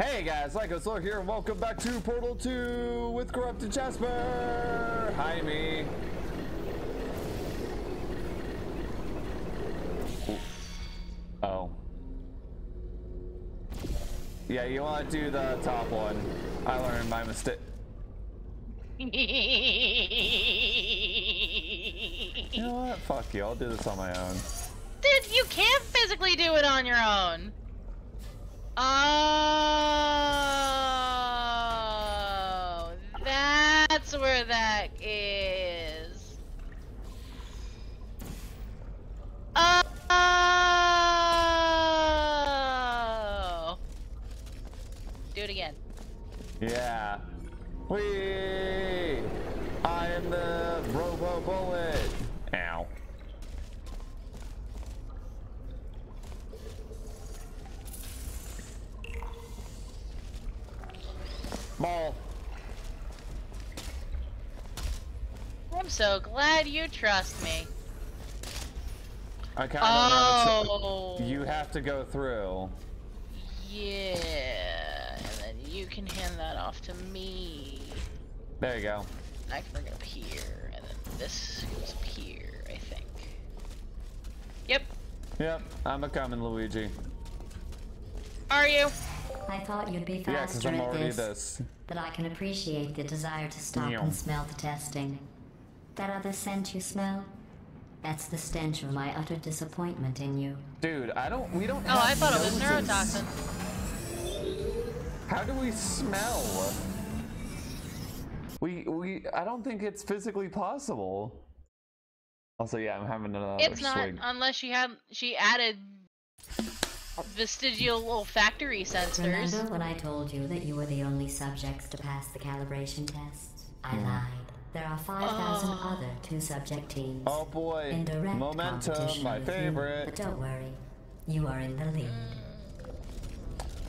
Hey guys, like Lycos Lore here, and welcome back to Portal 2 with Corrupted Jasper! Hi, me. Oh. Yeah, you want to do the top one. I learned my mistake. You know what? Fuck you, I'll do this on my own. Dude, you can't physically do it on your own. Oh, that's where that is. Oh. Do it again. Yeah. Whee! I am the Robo Bullet. Ow. Ball. I'm so glad you trust me. I kind of Oh. You have to go through. Yeah, and then you can hand that off to me. There you go. I can bring it up here, and then this goes up here, I think. Yep. Yep, I'm a coming, Luigi. Are you? I thought you'd be Yeah, faster I'm at already this, this. but I can appreciate the desire to stop Meow. and smell the testing. That other scent you smell? That's the stench of my utter disappointment in you. Dude, I don't. We don't. Oh, I thought it was neurotoxin. How do we smell? We we. I don't think it's physically possible. Also, yeah, I'm having another It's not swig. unless she had she added vestigial olfactory sensors. Remember when I told you that you were the only subjects to pass the calibration test? I lied. There are 5,000 other two-subject teams. Oh boy, in direct momentum, competition my with you. But don't worry, you are in the lead.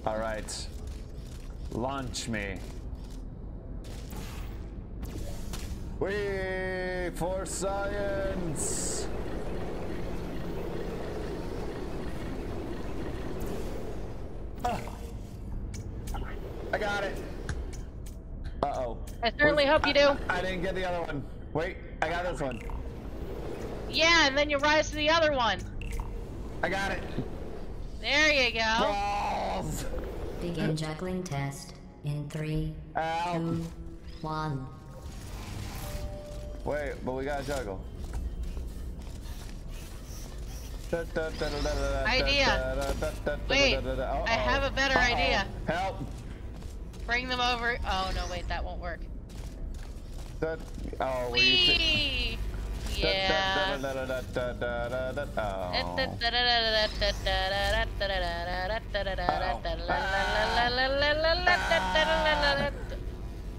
All right, launch me. We for science. I got it. Uh oh. I certainly hope you do. I didn't get the other one. Wait, I got this one. Yeah, and then you rise to the other one. I got it. There you go. Balls. Begin juggling test in three, Ow. two, one. Wait, but we gotta juggle. Idea. Wait, I have a better idea. Help. Bring them over. Oh no, wait, that won't work. That- Oh, we Whee! Yeah. Oh.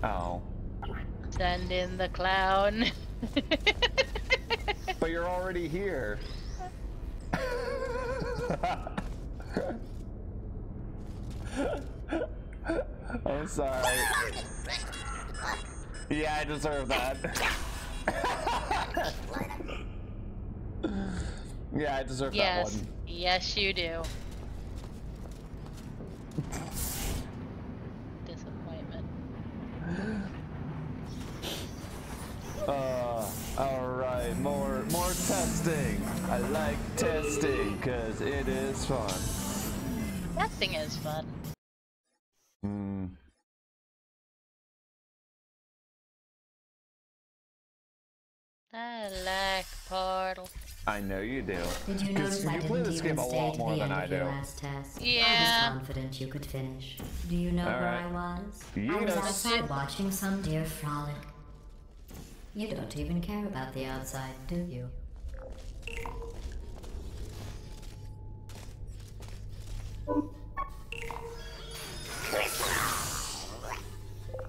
Oh. Send in the clown. But you're already here. I'm sorry. Yeah, I deserve that. yeah, I deserve that yes. one. Yes, you do. Disappointment. Uh, all right, more more testing. I like testing because it is fun. Testing is fun. Hmm. I like Portal. I know you do. Did you 'Cause notice I you play didn't this even game a stay lot to more the than end I of your do. last test? I Yeah. was confident you could finish. Do you know All where right. I was? I Yes. was outside watching some deer frolic. You don't even care about the outside, do you?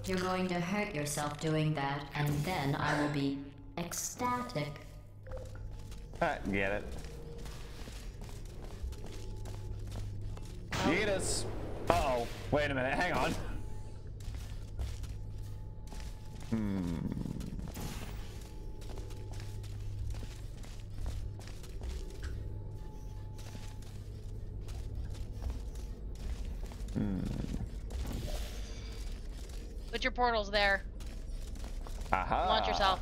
You're going to hurt yourself doing that, and then I will be ecstatic. Ah, get it. Yeetus. Uh oh. Wait a minute. Hang on. Hmm. Hmm. Put your portals there. Aha. Launch yourself.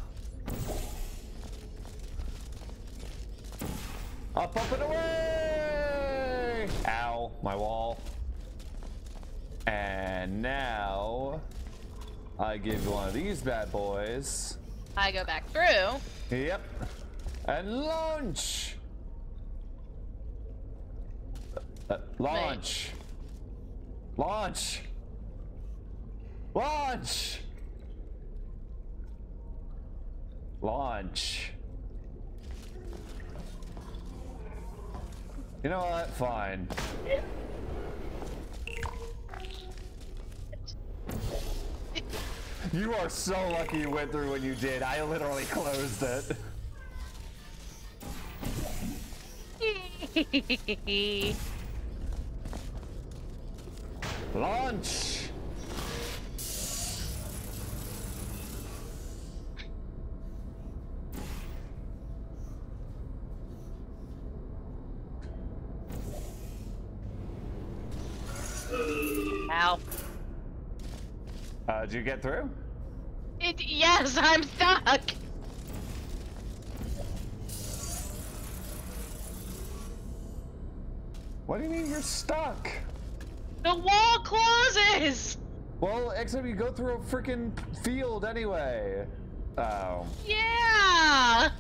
Up, up, and away! Ow, my wall. And now, I give one of these bad boys. I go back through. Yep. And launch! Uh, launch! Launch! Launch! Launch. You know what? Fine. You are so lucky you went through when you did. I literally closed it. Launch! Ow. Uh, did you get through? It, yes, I'm stuck. What do you mean you're stuck? The wall closes. Well, except you go through a freaking field anyway. Oh. Yeah.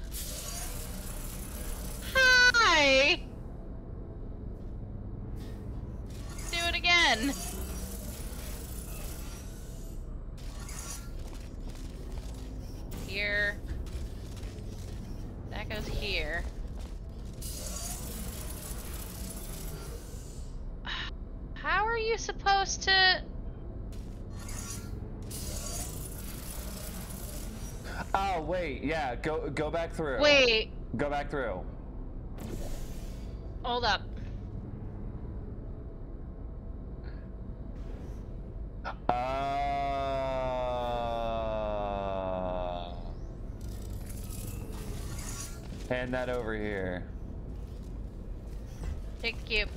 Hi. Do it again. Here. That goes here. You supposed to? Oh wait, yeah. Go go back through. Wait, Go back through. hold up. Uh. Hand that over here. Take the cube.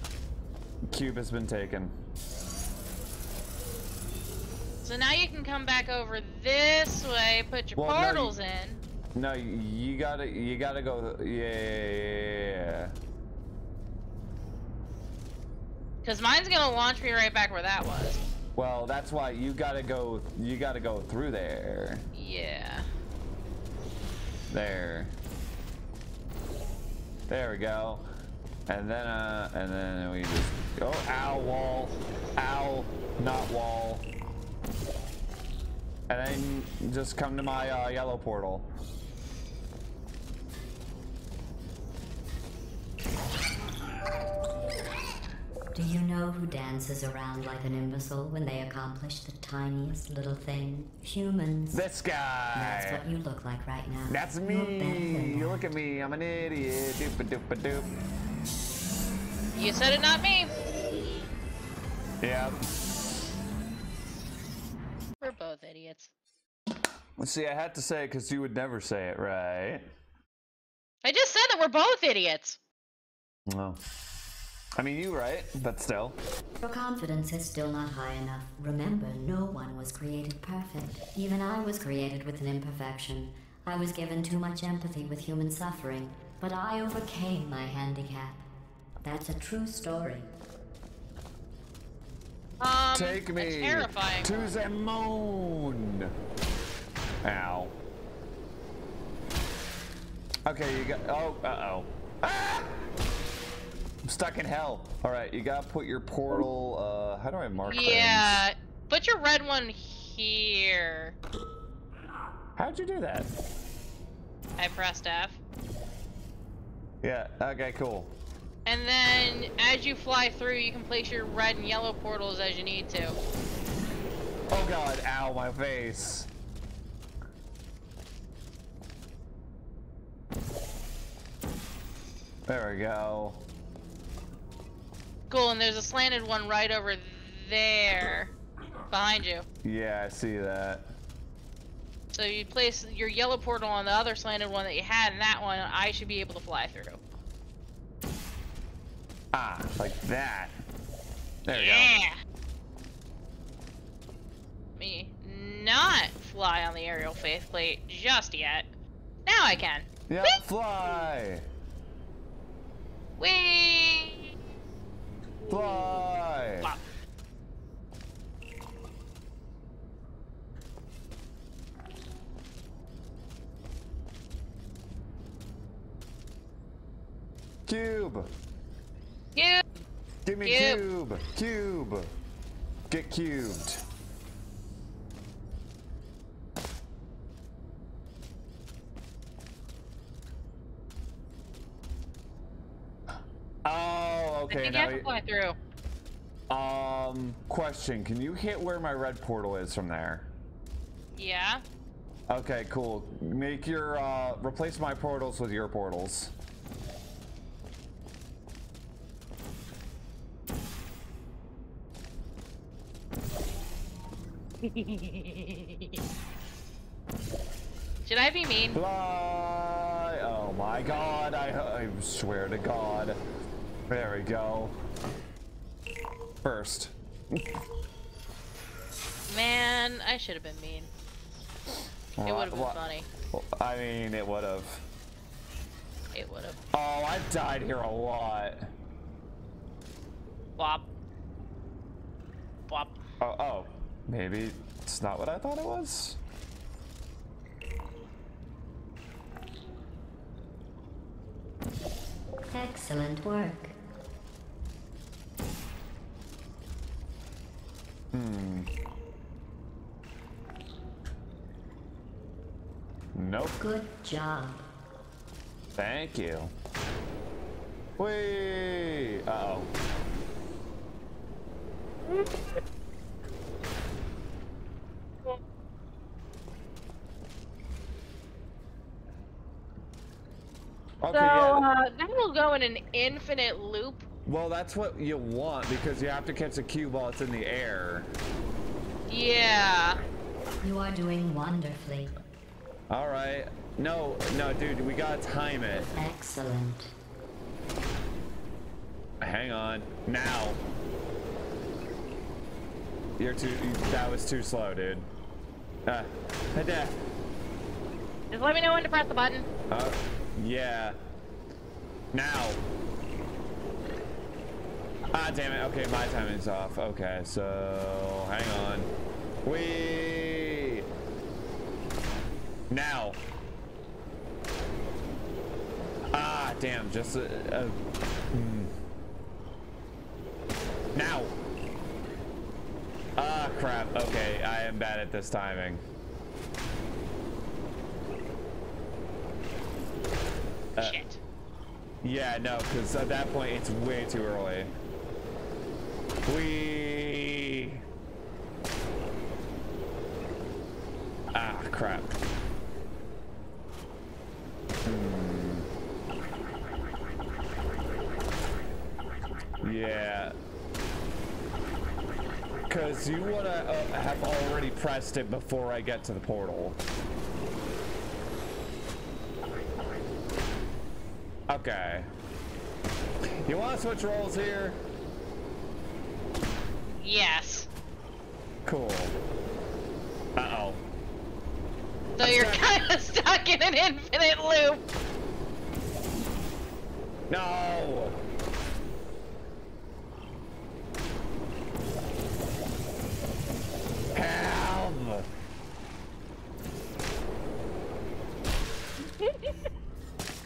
Cube has been taken. So now you can come back over this way, put your Well, no, you- portals in. No, you, you gotta you gotta go. Yeah. Because mine's gonna launch me right back where that was. Well, that's why you gotta go. You gotta go through there. Yeah. There. There we go. And then, uh, and then we just, go, ow, wall. Ow, not wall. And then just come to my, uh, yellow portal. Do you know who dances around like an imbecile when they accomplish the tiniest little thing? Humans. This guy. That's what you look like right now. That's me. You look at me. I'm an idiot. Doop a doop a doop. You said it, not me. Yeah. We're both idiots. See, I had to say it because you would never say it, right? I just said that we're both idiots. No. I mean, you right, but still. Your confidence is still not high enough. Remember, no one was created perfect. Even I was created with an imperfection. I was given too much empathy with human suffering, but I overcame my handicap. That's a true story. Um, Take me terrifying. to the moon. Ow. Okay, you got. Oh, uh oh. Ah! I'm stuck in hell. All right, you gotta put your portal. Uh, how do I mark things? Yeah. Put your red one here. How'd you do that? I pressed F. Yeah. Okay. Cool. And then as you fly through, you can place your red and yellow portals as you need to. Oh God! Ow, my face. There we go. Cool, and there's a slanted one right over there. Behind you. Yeah, I see that. So you place your yellow portal on the other slanted one that you had, and that one I should be able to fly through. Ah, like that. There we yeah. Me not fly on the aerial faceplate just yet. Now I can. Yeah, fly! Whee! Fly! Wow. Cube! You. Give me Cube. cube! Cube! Get cubed. Oh, I okay. Now, have to you- fly through. um, question: Can you hit where my red portal is from there? Yeah. Okay, cool. Make your uh, replace my portals with your portals. Should I be mean? Fly! Oh my god, I, I swear to god. There we go. First. Man, I should have been mean. It would have been funny. I mean, it would have. It would have. Oh, I've died here a lot. Bop. Bop. Oh, oh. Maybe it's not what I thought it was? Excellent work. Hmm. Nope. Good job. Thank you. Whee! Uh-oh. Okay, So, yeah. uh, that will go in an infinite loop. Well, that's what you want because you have to catch the cue while it's in the air. Yeah. You are doing wonderfully. All right. No, no, dude, we gotta time it. Excellent. Hang on. Now. You're too. That was too slow, dude. Uh, da- Just let me know when to press the button. uh, yeah. Now. Ah, damn it. Okay, my timing's off. Okay, so hang on. We. Now. Ah, damn. Just a. a hmm. Now. Ah, crap. Okay, I am bad at this timing. Uh, Shit. Yeah, no, because at that point it's way too early. We. Ah, crap. Hmm. Yeah. Because you want to uh, have already pressed it before I get to the portal. Okay. You want to switch roles here? Yes. Cool. Uh-oh. So I'm you're kind of stuck in an infinite loop. No! Help!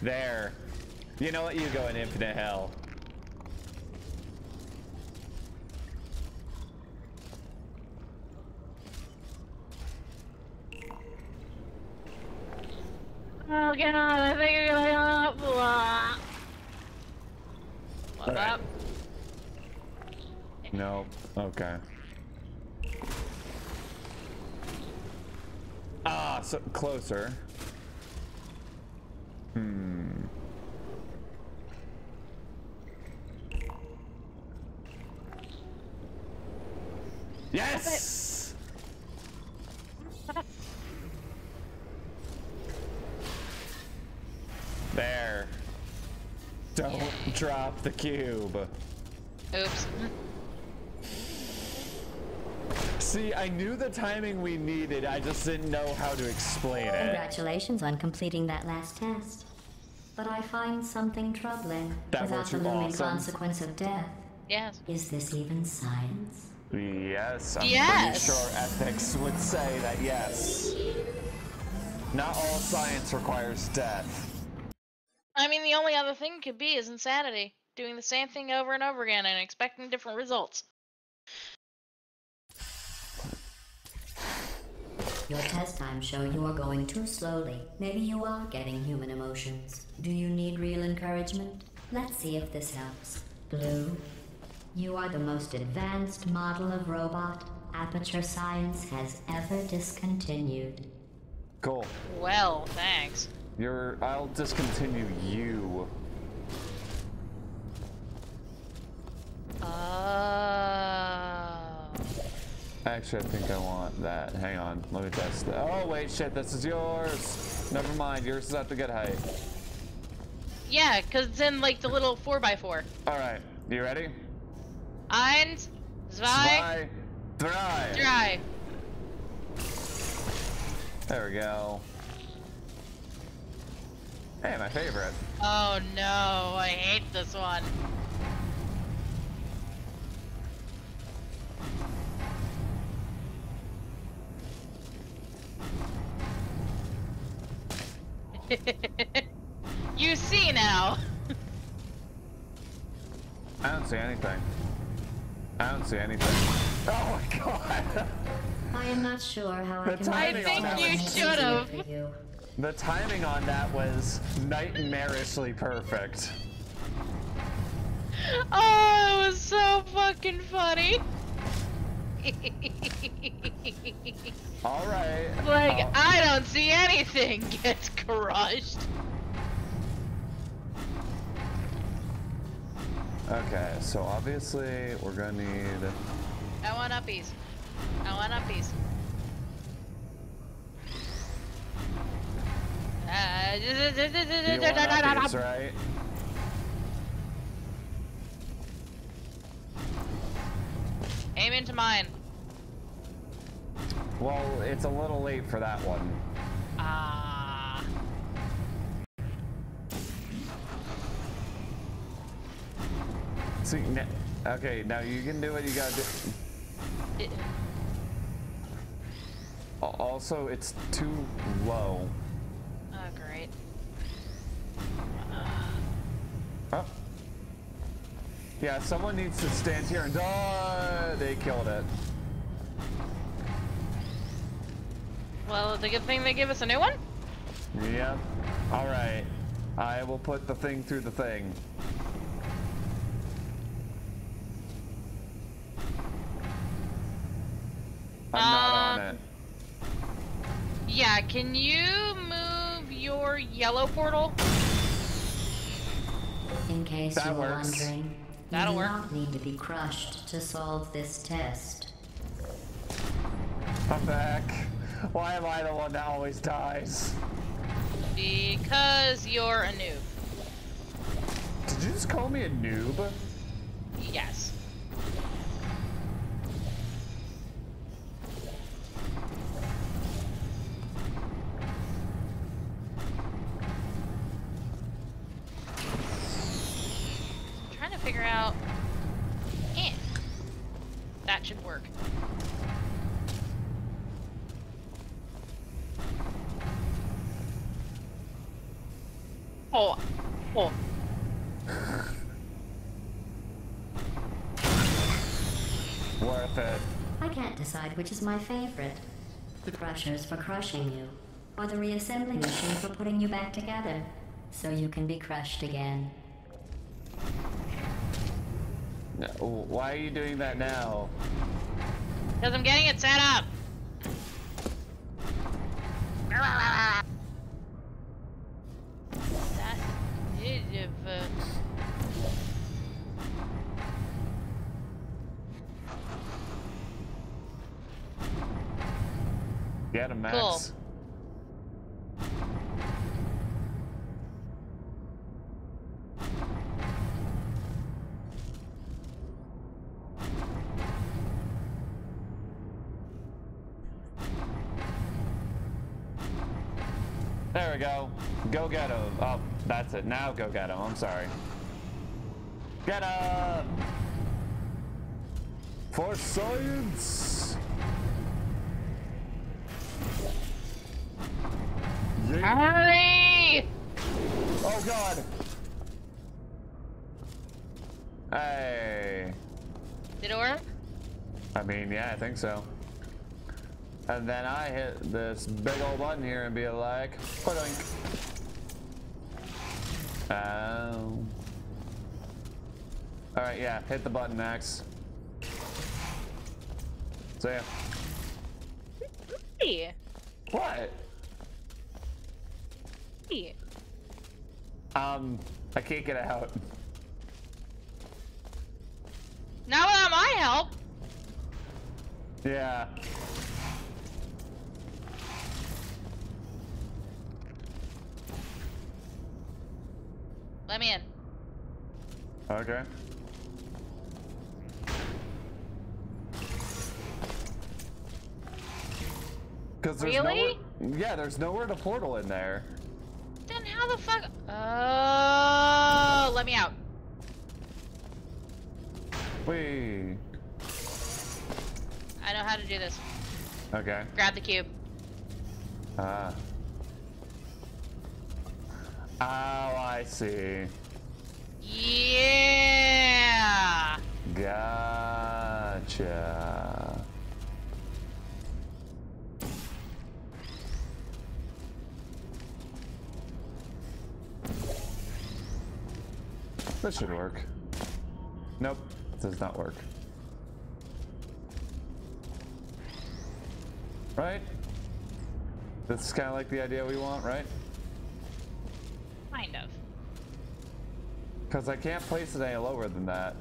there. You know what? You go in infinite hell. Oh god, I think you're gonna blah. What's Alright. up? No. Okay. Ah, so closer. Hmm. Yes! There. Don't drop the cube. Oops. See, I knew the timing we needed, I just didn't know how to explain it. Congratulations on completing that last test. But I find something troubling That without was the looming awesome. consequence of death. Yes. Is this even science? Yes, I'm Yes. pretty sure ethics would say that yes. Not all science requires death. I mean, the only other thing could be is insanity. Doing the same thing over and over again and expecting different results. Your test times show you are going too slowly. Maybe you are getting human emotions. Do you need real encouragement? Let's see if this helps. Blue, you are the most advanced model of robot Aperture Science has ever discontinued. Cool. Well, thanks. You're. I'll discontinue you. Oh. Actually, I think I want that. Hang on. Let me test it. Oh, wait, shit. This is yours. Never mind. Yours is at the good height. Yeah, because it's in like the little 4x4. All right. You ready? Eins, zwei, Zwei, drei. drei. There we go. Hey, my favorite. Oh no, I hate this one. you see now. I don't see anything. I don't see anything. Oh my god. I am not sure how I The can timing make on that was- should've. The timing on that was nightmarishly perfect. Oh, it was so fucking funny. All right. like, Oh, I don't see anything gets crushed. Okay, so obviously we're gonna need. I want uppies. I want uppies. Uh, You want updates, right? Aim into mine. Well, it's a little late for that one. Ah. See, n- okay, now you can do what you gotta do. It- Also, it's too low. Oh, great. Oh. Yeah, someone needs to stand here and. Oh, they killed it. Well, it's a good thing they give us a new one. Yep. Alright. I will put the thing through the thing. I'm not on Um, it. Yeah, can you move your yellow portal? In case That you're works. wondering, That'll you do work. not need to be crushed to solve this test. I'm back. Why am I the one that always dies? Because you're a noob. Did you just call me a noob? That should work. Oh. Oh. Worth it. I can't decide which is my favorite. The crushers for crushing you, or the reassembly machine for putting you back together, so you can be crushed again. No, Why are you doing that now? Because I'm getting it set up. That is uh, Get him, Max. Cool. We go. Go get him. Oh, that's it. Now go get him. I'm sorry. Get him! For science! Yeah. Hurry! Oh god! Hey. Did it work? I mean, yeah, I think so. And then I hit this big old button here and be like, "Poink." Um. All right, yeah, hit the button, Max. So yeah. Hey. What? Hey. Um, I can't get out. Not without my help. Yeah. Let me in. Okay. Because there's Really? nowhere. Yeah, there's nowhere to portal in there. Then how the fuck? Oh, let me out. Wait. I know how to do this. Okay. Grab the cube. Ah. Oh, I see. Yeah. Gotcha. This should work. Nope, does not work. Right? This is kind of like the idea we want, right? Kind of. Because I can't place it any lower than that.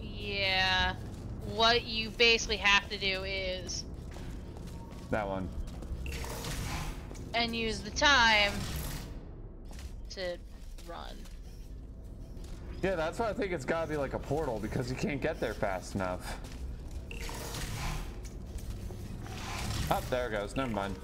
Yeah. What you basically have to do is That one. and use the time to run. Yeah, that's why I think it's gotta be like a portal because you can't get there fast enough. Up oh, there it goes. Never mind.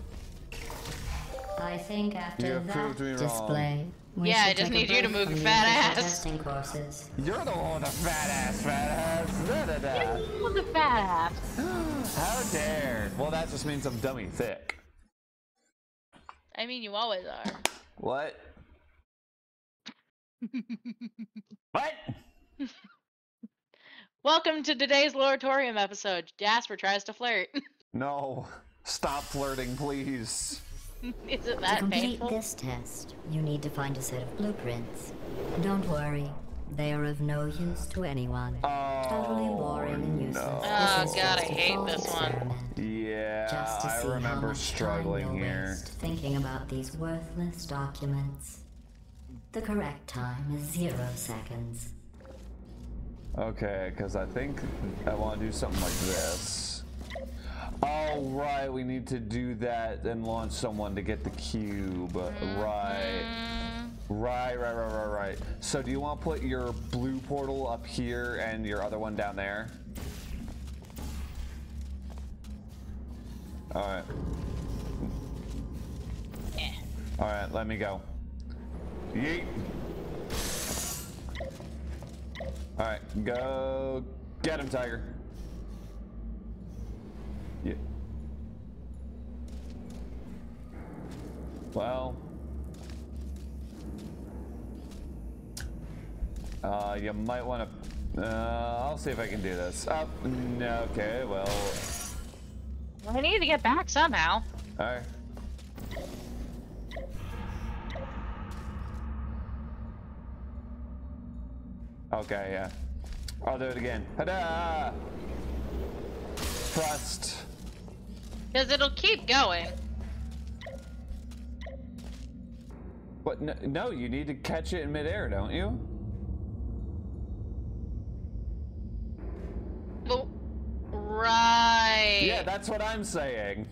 I think after You that proved me wrong. display, we Yeah, I just need you to move your fat ass. testing courses. You're the one with the fat ass, fat ass. Da, da, da. What the fat ass? How dare? Well, that just means I'm dummy thick. I mean, you always are. What? what? Welcome to today's Loratorium episode. Jasper tries to flirt. No. Stop flirting, please. Isn't To complete painful? this test, you need to find a set of blueprints. Don't worry, they are of no use to anyone. Oh, Totally boring and useless. no. Oh, this God, just I a hate thought this one. Yeah, Just to I see how remember much struggling time here. waste thinking about these worthless documents. The correct time is zero seconds. Okay, because I think I want to do something like this. Oh, right, we need to do that and launch someone to get the cube. Right. Mm, Right, right, right, right, right. So do you want to put your blue portal up here and your other one down there? Alright. eh. Alright, let me go. Yeet. Alright, go get him, Tiger. Yeah. Well. Uh, you might want to. Uh, I'll see if I can do this. Oh, no, okay, well. I need to get back somehow. Alright. Okay, yeah. I'll do it again. Ta-da! Trust. Because it'll keep going. But no, no, you need to catch it in midair, don't you? Oh, right. Yeah, that's what I'm saying.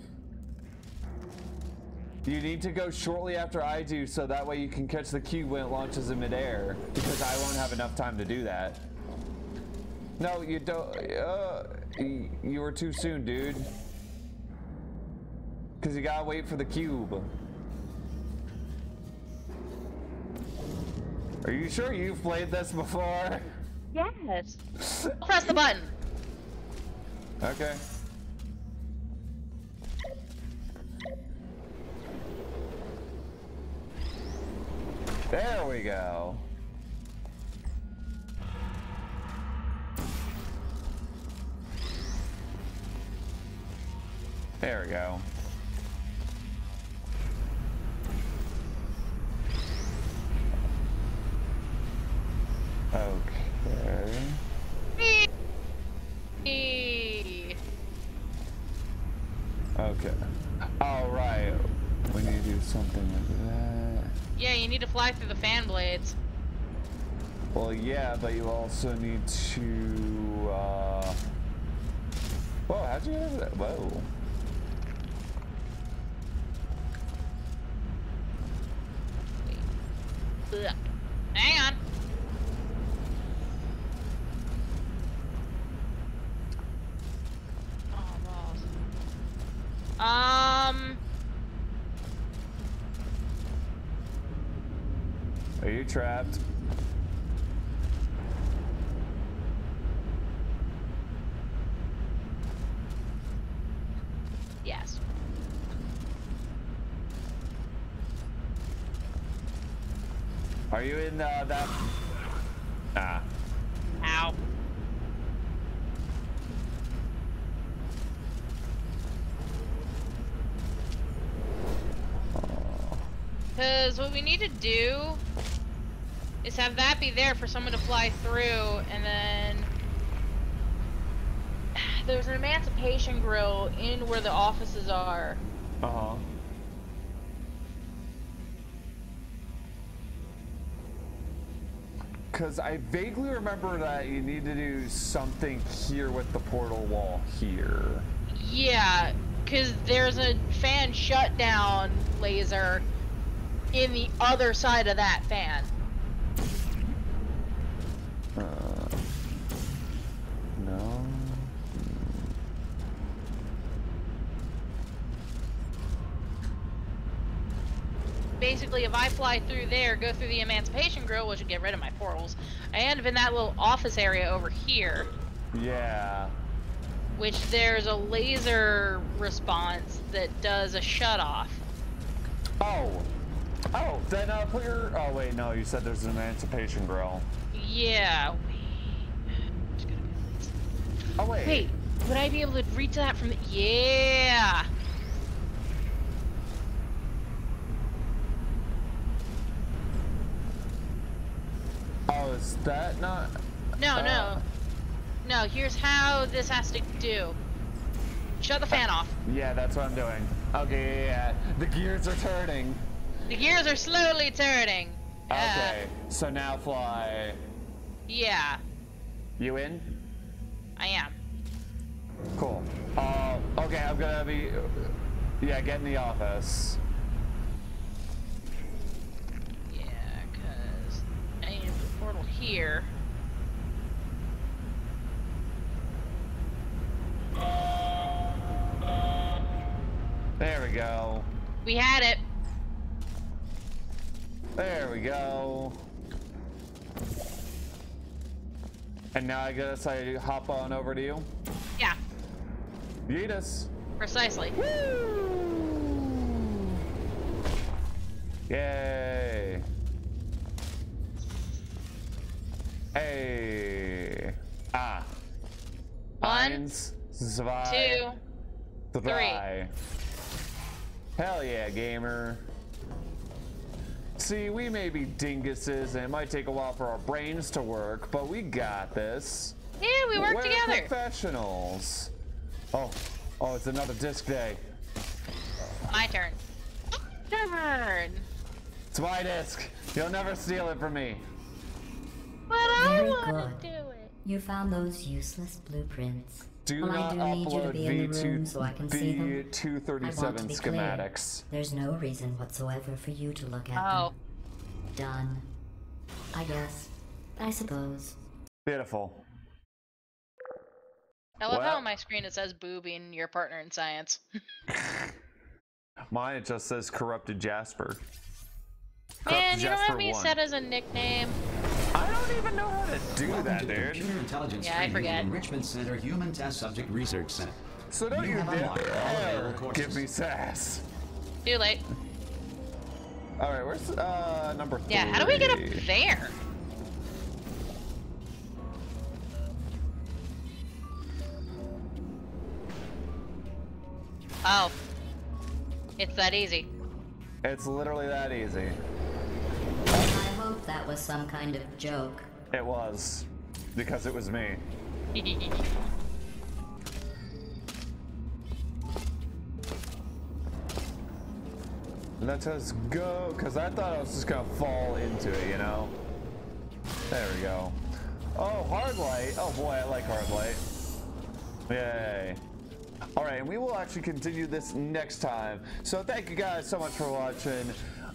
You need to go shortly after I do, so that way you can catch the cube when it launches in midair. Because I won't have enough time to do that. No, you don't. Uh, you were too soon, dude. Because you gotta wait for the cube. Are you sure you've played this before? Yes. Press the button. Okay. There we go. There we go. Okay. Whee! Okay. All right. We need to do something like that. Yeah, you need to fly through the fan blades. Well, yeah, but you also need to. Uh... Whoa! How'd you get over that? Whoa! Ugh. Hang on. Oh, balls. Um, Are you trapped? yes. Are you in uh, that? Ah. Ow. Because what we need to do is have that be there for someone to fly through, and then there's an emancipation grill in where the offices are. Uh huh. Because I vaguely remember that you need to do something here with the portal wall here. Yeah, because there's a fan shutdown laser in the other side of that fan. Uh, no. Basically if I fly through there, go through the Emancipation Grill, which would get rid of my portals, I end up in that little office area over here, Yeah. which there's a laser response that does a shut off. Oh. Oh, then uh, put your. Oh wait, no. You said there's an emancipation grill. Yeah. Wait. Just gotta be please. Oh wait. Wait, would I be able to reach that from the? Yeah. Oh, is that not? No, Uh. no. No, here's how this has to do. Shut the fan off. Yeah, that's what I'm doing. Okay, yeah, yeah. The gears are turning. The gears are slowly turning. Uh, Okay, so now fly. Yeah, You in? I am. Cool. Uh, okay, I'm gonna be. Yeah, get in the office. Yeah, because I need to put a portal here. There we go. We had it. There we go. And now I guess I hop on over to you. Yeah, Yeetus. precisely. Yay. Hey. Ah. One, Eins, zwei, two. drei. Hell yeah, gamer. See, we may be dinguses and it might take a while for our brains to work, but we got this. Yeah, we work We're together. professionals. Oh, oh, it's another disc day. My turn. Turn. It's my disc. You'll never steal it from me. But I Very good. do it. You found those useless blueprints. Do well, not I do need you to upload be in the room V2 so I can see them. I want V237 to be clear. schematics. There's no reason whatsoever for you to look at Oh, them. Done. I guess. I suppose. Beautiful. I love how Well- on my screen it says boobing your partner in science. Mine it just says corrupted Jasper. Man, you just don't have me set as a nickname. I don't even know how to do Welcome that, to the dude. Computer Intelligence Yeah, I Training forget. and Enrichment Center Human Test Subject Research Center. So don't You you, dare unlocked all available courses. give me sass. Too late. All right, where's uh number three? Yeah, how do we get up there? Oh. It's that easy. It's literally that easy. I hope that was some kind of joke. It was because it was me. Let us go, because I thought I was just gonna fall into it, you know? There we go. Oh, hard light. Oh boy, I like hard light. Yay. All right, and we will actually continue this next time. So thank you guys so much for watching.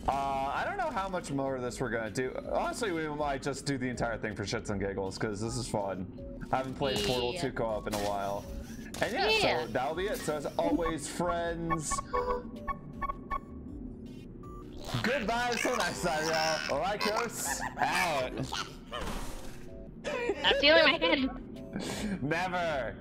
Uh, I don't know how much more of this we're gonna do. Honestly, we might just do the entire thing for shits and giggles because this is fun. I haven't played Portal 2 co-op in a while. And yeah, Yeah. so that'll be it. So as always, friends. Goodbye until next time, y'all. Lycos out. Not stealing my head. Never.